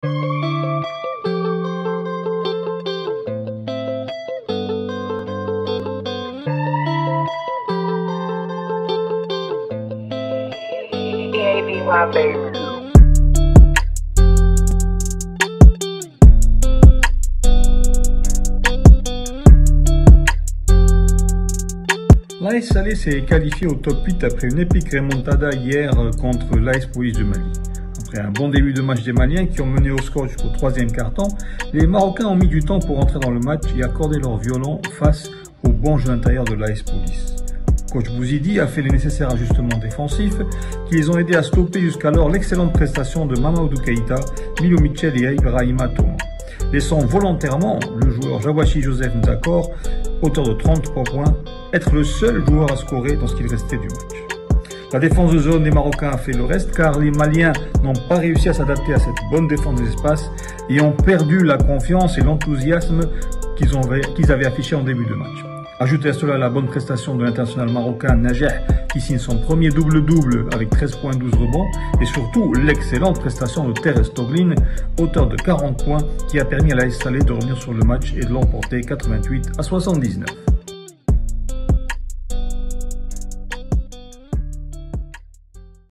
Baby. Salé s'est qualifié au top 8 après une épique remontada hier contre l'AS Police du Mali. Après un bon début de match des Maliens qui ont mené au score jusqu'au troisième quart-temps, les Marocains ont mis du temps pour entrer dans le match et accorder leur violon face au bon jeu intérieur de l'AS Police. Coach Bouzidi a fait les nécessaires ajustements défensifs qui les ont aidés à stopper jusqu'alors l'excellente prestation de Mamadou Keïta, Milo Mitchell et Ibrahima Thomas, laissant volontairement le joueur Jawashi Joseph Nzakor, auteur de 33 points, être le seul joueur à scorer dans ce qu'il restait du match. La défense de zone des Marocains a fait le reste car les Maliens n'ont pas réussi à s'adapter à cette bonne défense des espaces et ont perdu la confiance et l'enthousiasme qu'ils qu avaient affiché en début de match. Ajoutez à cela la bonne prestation de l'international marocain Najeh qui signe son premier double-double avec 13 points 12 rebonds et surtout l'excellente prestation de Teres Toglin, auteur de 40 points qui a permis à la Salé de revenir sur le match et de l'emporter 88 à 79.